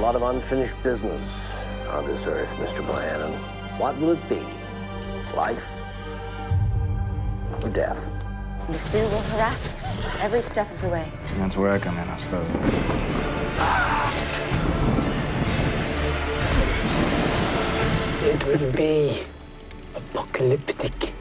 lot of unfinished business on this earth, Mr. Bohannon. What will it be? Life or death? The Sioux will harass us every step of the way. And that's where I come in, I suppose. It will be apocalyptic.